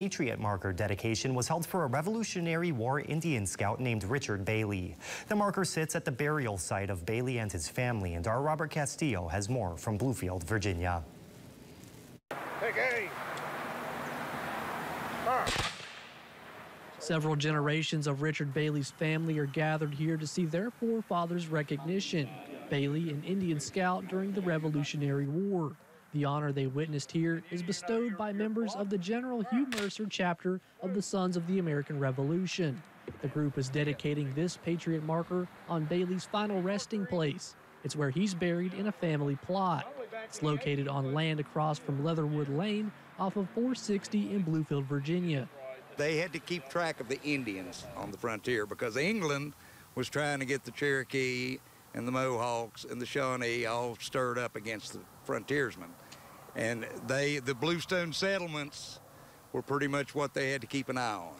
Patriot marker dedication was held for a Revolutionary War Indian scout named Richard Bailey. The marker sits at the burial site of Bailey and his family, and our Robert Castillo has more from Bluefield, Virginia. Hey, Several generations of Richard Bailey's family are gathered here to see their forefathers' recognition. Bailey, an Indian scout during the Revolutionary War. The honor they witnessed here is bestowed by members of the General Hugh Mercer chapter of the Sons of the American Revolution. The group is dedicating this Patriot marker on Bailey's final resting place. It's where he's buried in a family plot. It's located on land across from Leatherwood Lane off of 460 in Bluefield, Virginia. They had to keep track of the Indians on the frontier because England was trying to get the Cherokee and the Mohawks and the Shawnee all stirred up against the frontiersmen. And they, the Bluestone settlements were pretty much what they had to keep an eye on.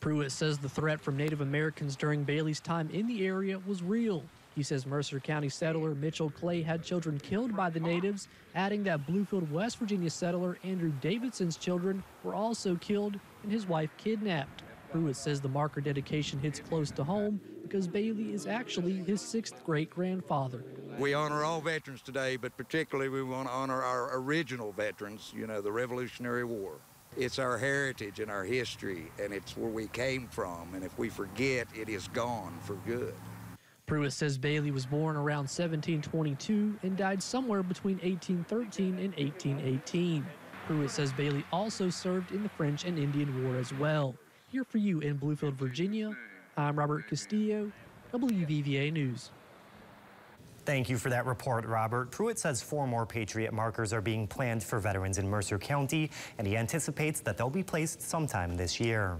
Pruitt says the threat from Native Americans during Bailey's time in the area was real. He says Mercer County settler Mitchell Clay had children killed by the natives, adding that Bluefield, West Virginia settler Andrew Davidson's children were also killed and his wife kidnapped. Pruitt says the marker dedication hits close to home because Bailey is actually his sixth great grandfather. We honor all veterans today, but particularly we want to honor our original veterans, you know, the Revolutionary War. It's our heritage and our history, and it's where we came from. And if we forget, it is gone for good. Pruitt says Bailey was born around 1722 and died somewhere between 1813 and 1818. Pruitt says Bailey also served in the French and Indian War as well. Here for you in Bluefield, Virginia, I'm Robert Castillo, WVVA News. Thank you for that report, Robert. Pruitt says four more Patriot markers are being planned for veterans in Mercer County, and he anticipates that they'll be placed sometime this year.